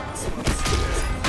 out.